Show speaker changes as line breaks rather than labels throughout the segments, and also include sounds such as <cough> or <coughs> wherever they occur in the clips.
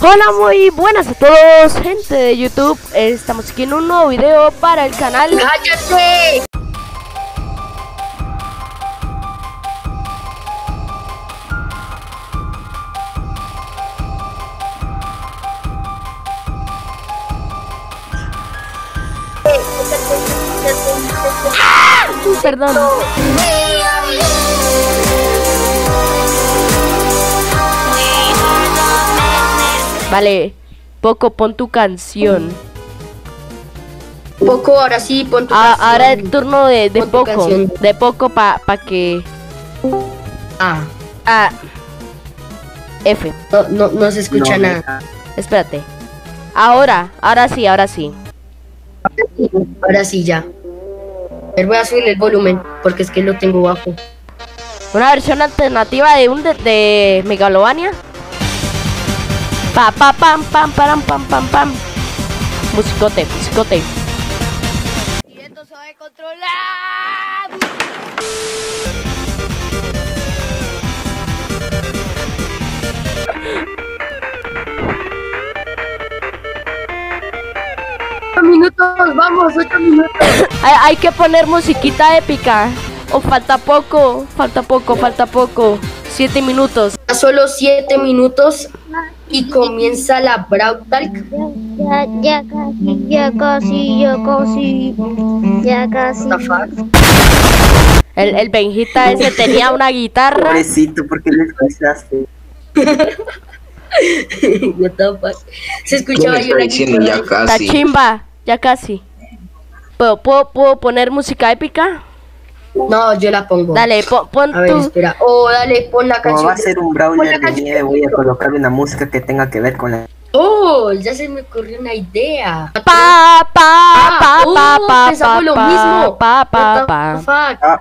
Hola, muy buenas a todos, gente de YouTube. Estamos aquí en un nuevo video para el canal.
¡Cállate!
Perdón. Vale, Poco, pon tu canción.
Poco, ahora sí, pon tu
Ah,
canción.
ahora el turno de, de Poco.
canción.
De Poco pa, pa que...
Ah,
Ah, F.
no, no, no se escucha
No,
nada.
Espérate. Ahora, ahora sí, ahora sí.
Ahora sí, ya. Ver, voy a subir el volumen, porque es que lo tengo bajo.
Una versión alternativa de un de, de Megalovania. Pa pa pam pam param pam pam pam. Musicote, musicote. Y esto se va a controlar.
¡Ocho minutos! ¡Vamos! ¡Ocho minutos! <coughs>
Hay, hay que poner musiquita épica. O falta poco, falta poco, falta poco. Siete minutos.
A solo siete minutos y comienza la Brawl Talk.
Ya, ya casi, ya casi, ya casi, ya casi.
El, el Benjita ese tenía una guitarra.
Pobrecito, ¿por qué le escuchaste? <laughs>
What the fuck? Se
¿Qué
escuchaba
está
una
ya casi?
chimba, ya casi. ¿Puedo, puedo, puedo poner música épica?
No, yo la pongo.
Dale, pon, pon
A ver,
tu.
espera. Oh, dale, pon la
Como
canción.
va a ser un brawler de nieve, voy a colocar una música que tenga que ver con la...
Oh, ya se me ocurrió una idea.
Pa, pa, pa,
Ah,
pa,
oh,
pa,
pensamos
pa,
lo
pa,
mismo.
pa, pa,
What the
pa.
fuck?
Ah,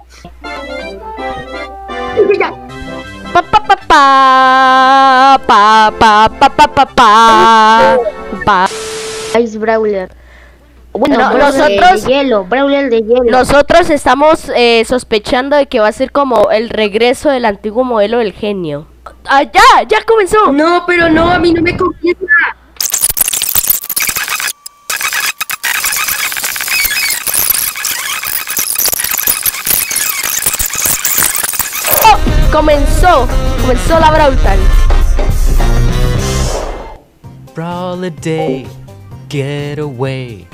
Ya.
Pa, pa, pa, pa, pa, pa, pa, pa, pa, pa, pa.
Ice Brawler. Bueno,
No, nosotros-
de hielo, Brawler de hielo.
Nosotros estamos eh, sospechando de que va a ser como el regreso del antiguo modelo del genio. ¡Ah, ya! ¡Ya comenzó!
No, pero no, a mí no me confiesa.
¡Oh! Comenzó, comenzó la Brawl.
Brawl a day, get away.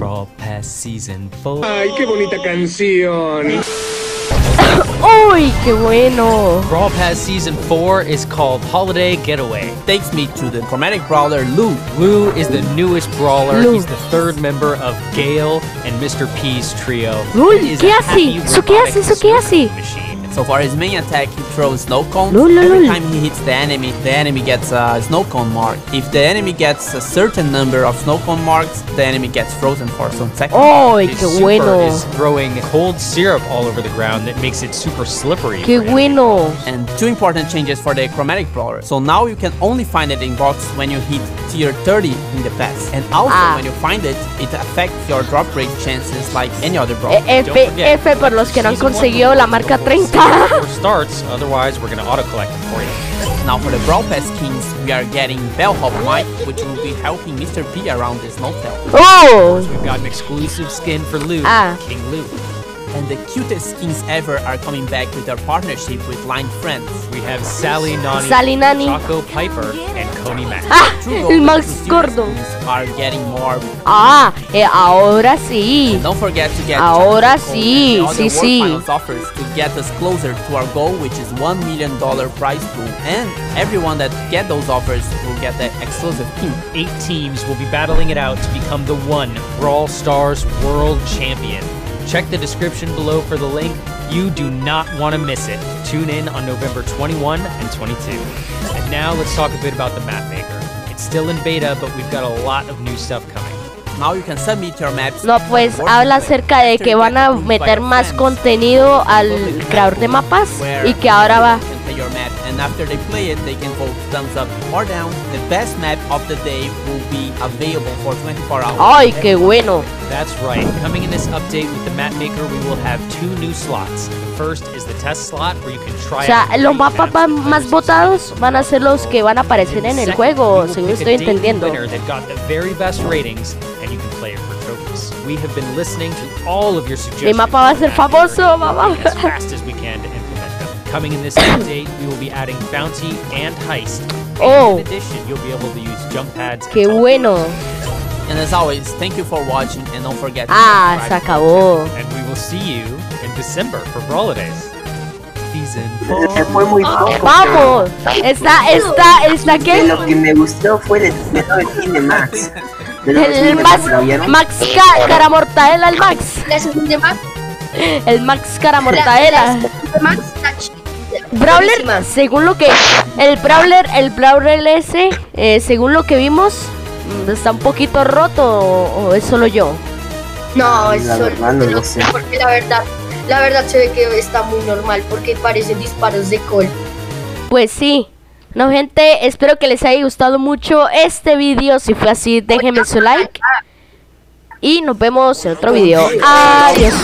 It's Brawl Pass Season 4.
Ay, qué bonita canción.
¡Uy, qué bueno!
Brawl Pass Season 4 is called Holiday Getaway.
takes me to the chromatic brawler Lou.
Lou is the newest brawler.
Lou.
He's the third member of Gale and Mr. P's trio.
Lul,
He is
¿qué
a
hace?
happy
¿Eso qué hace? ¿Eso qué hace?
Machine.
So for his main attack, he throws snow cone.
Lul, lul,
Every time he hits the enemy, the enemy gets a snow cone mark. If the enemy gets a certain number of snow cone marks, the enemy gets frozen for some seconds.
¡Uy,
His
qué
super
bueno!
is throwing cold syrup all over the ground that makes it super slippery.
¡Qué bueno!
And two important changes for the chromatic brawler. So now you can only find it in box when you hit tier 30 in the past. And also
Ah.
when you find it, it affects your drop rate chances like any other brawler.
F, F por los que no han conseguido la marca 30.
Before starts, otherwise we're gonna auto collect it for you.
Now for the Brawl Pass skins, we are getting Bellhop Mike, which will be helping Mr. P around the Snowtail.
¡Oh!
We've got an exclusive skin for Lou,
Ah.
King Lou.
And the cutest skins ever are coming back with our partnership with Line Friends.
We have Sally Nani,
Sally Nani.
Choco Piper, and Coney Mac.
Tony
Mac.
Ah,
el
Max Gordo.
Are getting more
ah, eh, ahora sí.
Don't forget to get
ahora sí. Sí, sí.
offers to get us closer to our goal, which is $1 million prize pool. And everyone that get those offers will get the exclusive team.
Eight teams will be battling it out to become the one Brawl Stars World Champion. Check the description below for the link you do not want to miss it. Tune in on November 21 and 22. And now let's talk a bit about the map maker. It's still in beta, but we've got a lot of new stuff coming.
Now you can submit your maps.
No, pues
to
habla
World
acerca de que van a meter más contenido al creador de mapas y que ahora va
map, and after they play it, they can vote thumbs up or down. The best map of the day will be available for 24 hours.
Ay, qué bueno.
That's right. Coming in this update with the map maker, we will have two new slots. The first is the test slot where you can try
O sea, los mapas más votados van a ser los que van a aparecer en el juego, según estoy entendiendo.
winner that got the very best ratings, and you can play it for trophies. We have been listening to all of your suggestions.
Mi mapa va a ser
for the map
famoso, mamá.
as fast as we can to. <laughs> Coming in this update, we will be adding bounty and heist.
Oh.
In addition, you'll be able to use jump pads. and
Qué bueno.
And as always, thank you for watching, and don't forget to
Ah, se acabó.
And we will see you in December for Brawladays. Season
Se fue muy poco.
Vamos. Está, está, está que
lo que me gustó fue el estilo de Cine Max. De los
el
niños,
Max. Max Ca- cara mortadela, el Max. El Max cara
la,
mortadela.
Max.
Brawler,
Buenísima.
según lo que el Brawler, el Brawler ese, eh, según lo que vimos, mm, está un poquito roto o, o es solo yo.
No, es
La
solo
verdad no lo
no
sé.
porque la verdad, la verdad se ve que está muy normal porque parecen disparos de col.
Pues sí. No, gente, espero que les haya gustado mucho este vídeo. Si fue así, déjenme su like. Y nos vemos en otro video. Adiós.